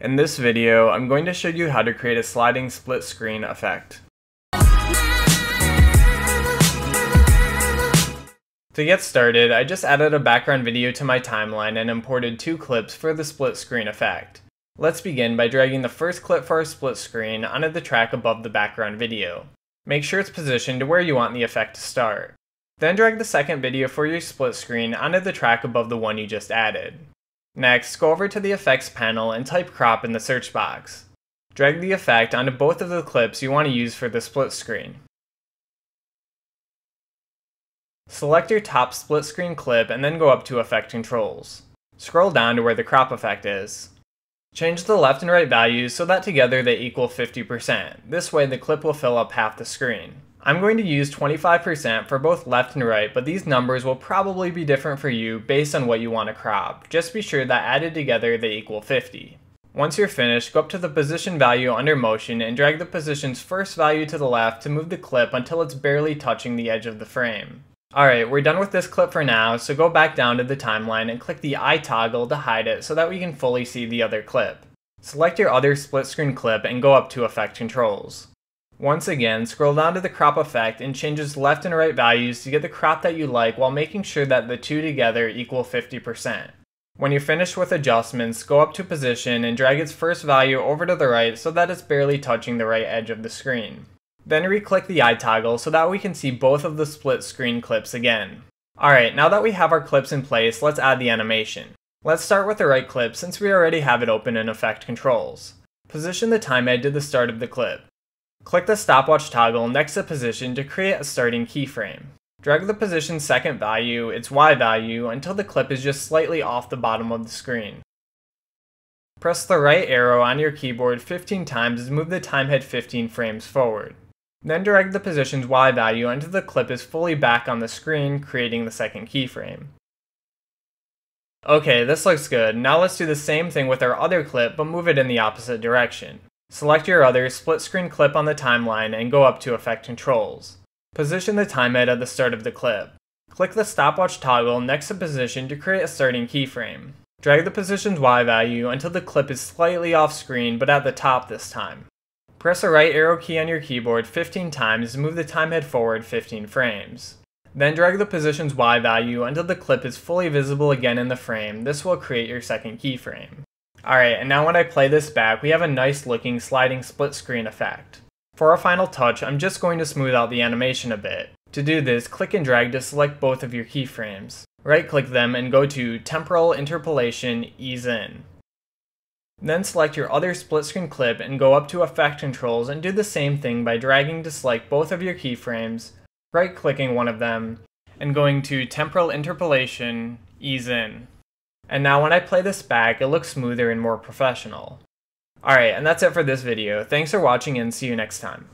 In this video, I'm going to show you how to create a sliding split screen effect. To get started, I just added a background video to my timeline and imported two clips for the split screen effect. Let's begin by dragging the first clip for our split screen onto the track above the background video. Make sure it's positioned to where you want the effect to start. Then drag the second video for your split screen onto the track above the one you just added. Next, go over to the effects panel and type crop in the search box. Drag the effect onto both of the clips you want to use for the split screen. Select your top split screen clip and then go up to Effect Controls. Scroll down to where the crop effect is. Change the left and right values so that together they equal 50%. This way the clip will fill up half the screen. I'm going to use 25% for both left and right, but these numbers will probably be different for you based on what you want to crop. Just be sure that added together they equal 50. Once you're finished, go up to the position value under motion and drag the position's first value to the left to move the clip until it's barely touching the edge of the frame. Alright, we're done with this clip for now, so go back down to the timeline and click the eye toggle to hide it so that we can fully see the other clip. Select your other split screen clip and go up to Effect Controls. Once again, scroll down to the crop effect and change its left and right values to get the crop that you like while making sure that the two together equal 50%. When you're finished with adjustments, go up to position and drag its first value over to the right so that it's barely touching the right edge of the screen. Then re-click the eye toggle so that we can see both of the split screen clips again. Alright, now that we have our clips in place, let's add the animation. Let's start with the right clip since we already have it open in Effect Controls. Position the time head to the start of the clip. Click the stopwatch toggle next to position to create a starting keyframe. Drag the position's second value, its Y value, until the clip is just slightly off the bottom of the screen. Press the right arrow on your keyboard 15 times to move the time head 15 frames forward. Then drag the position's Y value until the clip is fully back on the screen, creating the second keyframe. Okay, this looks good. Now let's do the same thing with our other clip, but move it in the opposite direction. Select your other split screen clip on the timeline and go up to Effect Controls. Position the time head at the start of the clip. Click the stopwatch toggle next to position to create a starting keyframe. Drag the position's Y value until the clip is slightly off screen but at the top this time. Press the right arrow key on your keyboard 15 times to move the time head forward 15 frames. Then drag the position's Y value until the clip is fully visible again in the frame. This will create your second keyframe. Alright, and now when I play this back, we have a nice looking sliding split screen effect. For our final touch, I'm just going to smooth out the animation a bit. To do this, click and drag to select both of your keyframes. Right click them and go to Temporal Interpolation Ease In. Then select your other split screen clip and go up to Effect Controls and do the same thing by dragging to select both of your keyframes, right clicking one of them, and going to Temporal Interpolation, Ease In. And now when I play this back, it looks smoother and more professional. Alright, and that's it for this video. Thanks for watching and see you next time.